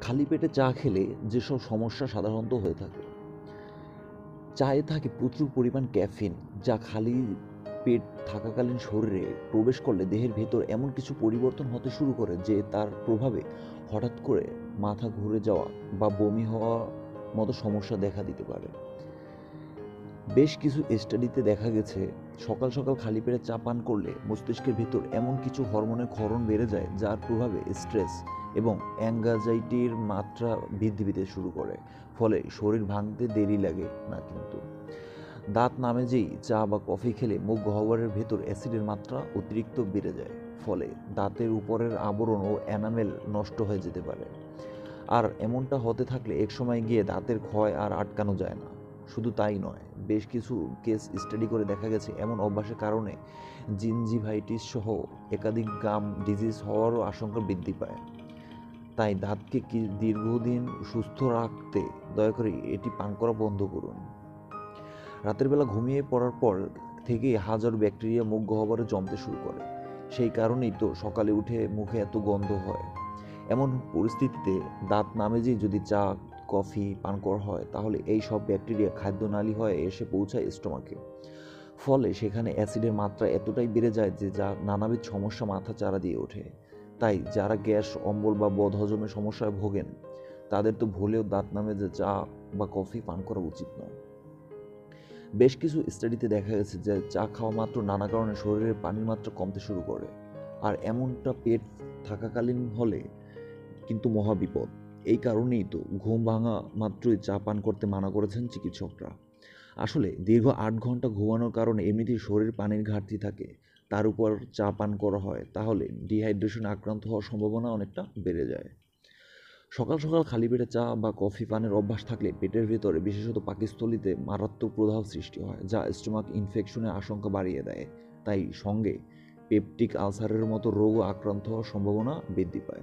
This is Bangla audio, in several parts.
খালি পেটে চা খেলে যেসব সমস্যা সাধারণত হয়ে থাকে, চায়ে থাকে প্রচুর পরিমাণ ক্যাফিন, যা খালি পেট থাকাকালীন শরীরে প্রবেশ করলে দেহের ভেতর এমন কিছু পরিবর্তন হতে শুরু করে যে তার প্রভাবে হঠাৎ করে মাথা ঘুরে যাওয়া বা বমি হওয়া মতো সমস্যা দেখা দিতে পারে। বেশ কিছু স্টাডিতে দেখা গেছে, সকাল সকাল খালি পেটে চা পান করলে মস্তিষ্কের ভেতর এমন কিছু হরমোনের ক্ষরণ বেড়ে যায়, যার প্রভাবে স্ট্রেস এবং অ্যাংজাইটির মাত্রা বৃদ্ধি পেতে শুরু করে, ফলে শরীর ভাঙতে দেরি লাগে না কিন্তু। দাঁত নামে যেই চা বা কফি খেলে মুখ গহ্বরের ভেতর অ্যাসিডের মাত্রা অতিরিক্ত বেড়ে যায়, ফলে দাঁতের উপরের আবরণ ও এনামেল নষ্ট হয়ে যেতে পারে। আর এমনটা হতে থাকলে একসময় গিয়ে দাঁতের ক্ষয় আর আটকানো যায় না। শুধু তাই নয়, বেশ কিছু কেস স্টাডি করে দেখা গেছে এমন অভ্যাসের কারণে জিনজিভাইটিস সহ একাধিক গাম ডিজিজ হওয়ারও আশঙ্কা বৃদ্ধি পায়। তাই দাঁতকে দীর্ঘদিন সুস্থ রাখতে দয়া করে এটি পান করা বন্ধ করুন। রাতের বেলা ঘুমিয়ে পড়ার পর থেকেই হাজার ব্যাকটেরিয়া মুখ গহ্বরে জমতে শুরু করে। সেই কারণেই তো সকালে উঠে মুখে এত গন্ধ হয়। এমন পরিস্থিতিতে দাঁত নামে যে যদি চা, কফি পান করা হয়, তাহলে এই সব ব্যাকটেরিয়া খাদ্যনালী হয়ে এসে পৌঁছায় স্টোমাকে। ফলে সেখানে অ্যাসিডের মাত্রা এতটাই বেড়ে যায় যে যা নানাবিধ সমস্যা মাথা চারা দিয়ে ওঠে। তাই যারা গ্যাস, অম্বল বা বদহজমের সমস্যায় ভোগেন, তাদের তো ভুলেও দাঁত নামে যে চা বা কফি পান করা উচিত নয়। বেশ কিছু স্টাডিতে দেখা গেছে যে চা খাওয়া মাত্র নানা কারণে শরীরের পানির মাত্রা কমতে শুরু করে। আর এমনটা পেট থাকাকালীন হলে কিন্তু মহাবিপদ এই কারণেই তো ঘুম ভাঙা মাত্রই চা পান করতে মানা করেছেন চিকিৎসকরা। আসলে দীর্ঘ আট ঘণ্টা ঘুমানোর কারণে এমনিতেই শরীর পানির ঘাটতি থাকে। তার উপর চা পান করা হয়, তাহলে ডিহাইড্রেশনে আক্রান্ত হওয়ার সম্ভাবনা অনেকটা বেড়ে যায়। সকাল সকাল খালি পেটে চা বা কফি পানের অভ্যাস থাকলে পেটের ভেতরে, বিশেষত পাকিস্থলিতে, মারাত্মক প্রদাহ সৃষ্টি হয়, যা স্টোমাক ইনফেকশনের আশঙ্কা বাড়িয়ে দেয়। তাই সঙ্গে পেপটিক আলসারের মতো রোগও আক্রান্ত হওয়ার সম্ভাবনা বৃদ্ধি পায়।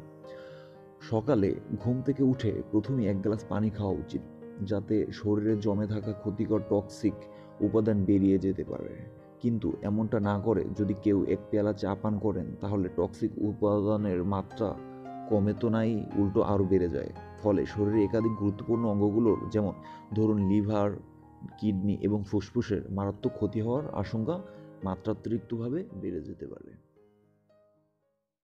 সকালে ঘুম থেকে উঠে প্রথমেই এক গ্লাস পানি খাওয়া উচিত, যাতে শরীরে জমে থাকা ক্ষতিকর টক্সিক উপাদান বেরিয়ে যেতে পারে। কিন্তু এমনটা না করে যদি কেউ এক পেয়ালা চা পান করেন, তাহলে টক্সিক উপাদানের মাত্রা কমে তো নাই, উল্টো আরও বেড়ে যায়। ফলে শরীরে একাধিক গুরুত্বপূর্ণ অঙ্গগুলোর যেমন ধরুন লিভার, কিডনি এবং ফুসফুসের মারাত্মক ক্ষতি হওয়ার আশঙ্কা মাত্রাতিরিক্তভাবে বেড়ে যেতে পারে।